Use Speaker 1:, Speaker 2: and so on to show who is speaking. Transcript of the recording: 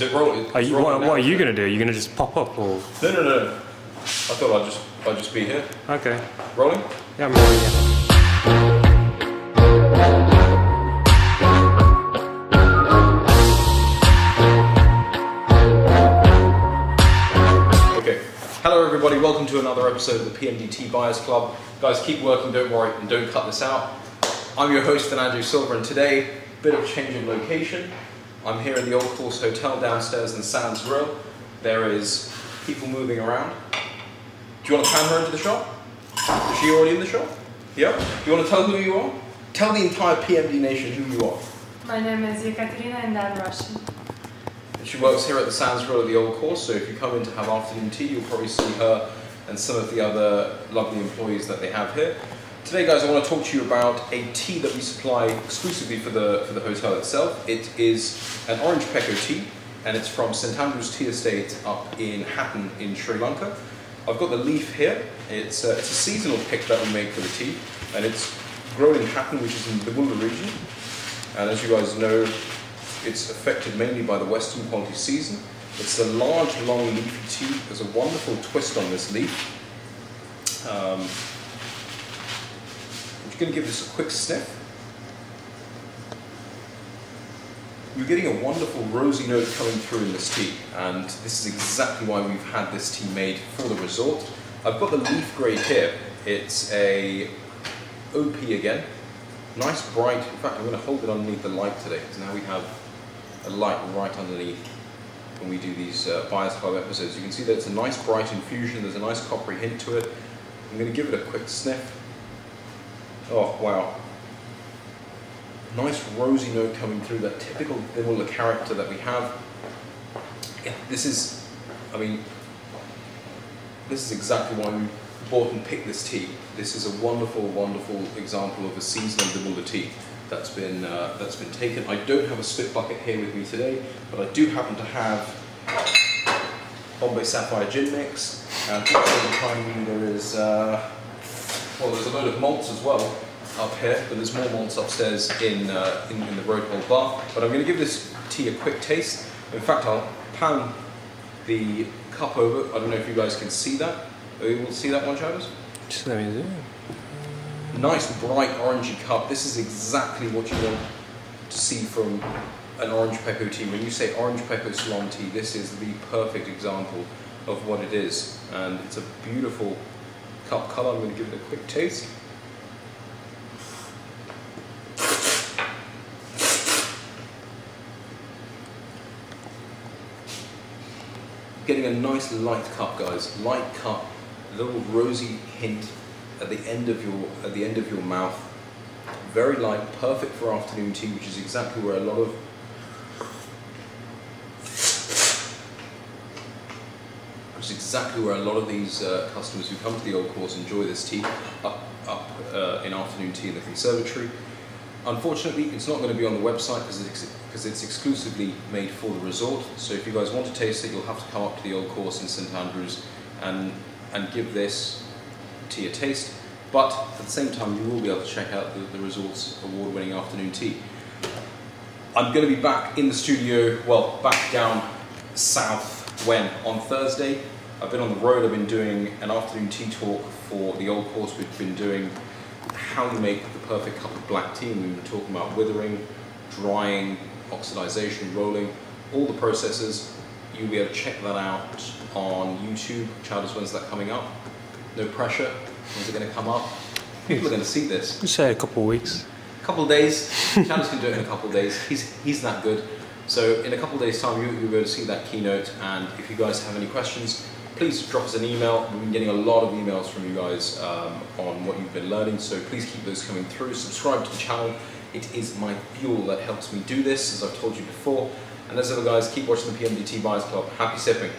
Speaker 1: Is it rolling?
Speaker 2: Are you, what, what are you going to do? Are you going to just pop up or?
Speaker 1: No, no, no. I thought I'd just, I'd just be here.
Speaker 2: Okay.
Speaker 1: Rolling?
Speaker 2: Yeah, I'm rolling. Yeah.
Speaker 1: Okay. Hello, everybody. Welcome to another episode of the PMD Tea Buyers Club. Guys, keep working. Don't worry, and don't cut this out. I'm your host, Andrew Silva, and today, bit of change of location. I'm here at the Old Course Hotel downstairs in Sands Row. There is people moving around. Do you want to pan her into the shop? Is she already in the shop? Yeah. Do you want to tell who you are? Tell the entire PMD nation who you are.
Speaker 3: My name is Ekaterina and I'm Russian.
Speaker 1: She works here at the Sands Row of the Old Course, so if you come in to have afternoon tea, you'll probably see her and some of the other lovely employees that they have here. Today, guys, I want to talk to you about a tea that we supply exclusively for the, for the hotel itself. It is an orange pekoe tea, and it's from St Andrew's Tea Estate up in Hatton in Sri Lanka. I've got the leaf here. It's, uh, it's a seasonal pick that we make for the tea, and it's grown in Hatton, which is in Dimbula region. And as you guys know, it's affected mainly by the western quality season. It's a large, long, leafy tea. There's a wonderful twist on this leaf. Um, going to give this a quick sniff. You're getting a wonderful rosy note coming through in this tea, and this is exactly why we've had this tea made for the resort. I've got the leaf grey here. It's a OP again. Nice bright, in fact I'm going to hold it underneath the light today, because now we have a light right underneath when we do these uh, Buyers Club episodes. You can see that it's a nice bright infusion, there's a nice coppery hint to it. I'm going to give it a quick sniff. Oh, wow. Nice rosy note coming through, that typical Dimbula character that we have. Yeah, this is, I mean, this is exactly why we bought and picked this tea. This is a wonderful, wonderful example of a seasonal Dimbula tea that's been, uh, that's been taken. I don't have a spit bucket here with me today, but I do happen to have Bombay Sapphire Gin Mix, and behind me there is, uh, well, there's a load of malts as well up here, but there's more malts upstairs in, uh, in, in the Roadhole bar. But I'm going to give this tea a quick taste. In fact, I'll pan the cup over. I don't know if you guys can see that. Are you able to see that one, Travis?
Speaker 2: Just let me do.
Speaker 1: Nice bright orangey cup. This is exactly what you want to see from an orange pekoe tea. When you say orange pekoe Ceylon tea, this is the perfect example of what it is. And it's a beautiful cup colour. I'm going to give it a quick taste. Getting a nice light cup, guys. Light cup, little rosy hint at the end of your at the end of your mouth. Very light, perfect for afternoon tea, which is exactly where a lot of which is exactly where a lot of these uh, customers who come to the old course enjoy this tea up up uh, in afternoon tea in the conservatory. Unfortunately, it's not going to be on the website because it's, because it's exclusively made for the resort. So if you guys want to taste it, you'll have to come up to the old course in St Andrews and and give this tea a taste. But at the same time, you will be able to check out the, the resort's award-winning afternoon tea. I'm going to be back in the studio, well, back down south when? On Thursday. I've been on the road, I've been doing an afternoon tea talk for the old course. We've been doing how you make the perfect cup of black tea, We were talking about withering, drying, oxidization, rolling, all the processes. You'll be able to check that out on YouTube. Chowders, when's that coming up? No pressure. When's it going to come up? People are going to see this.
Speaker 2: Just say a couple of weeks.
Speaker 1: A couple of days. Chowders can do it in a couple of days. He's, he's that good. So in a couple of days' time, you, you'll be able to see that keynote. And if you guys have any questions, please drop us an email. We've been getting a lot of emails from you guys um, on what you've been learning. So please keep those coming through. Subscribe to the channel. It is my fuel that helps me do this, as I've told you before. And as ever, guys, keep watching the PMD Tea Buyers Club. Happy sipping.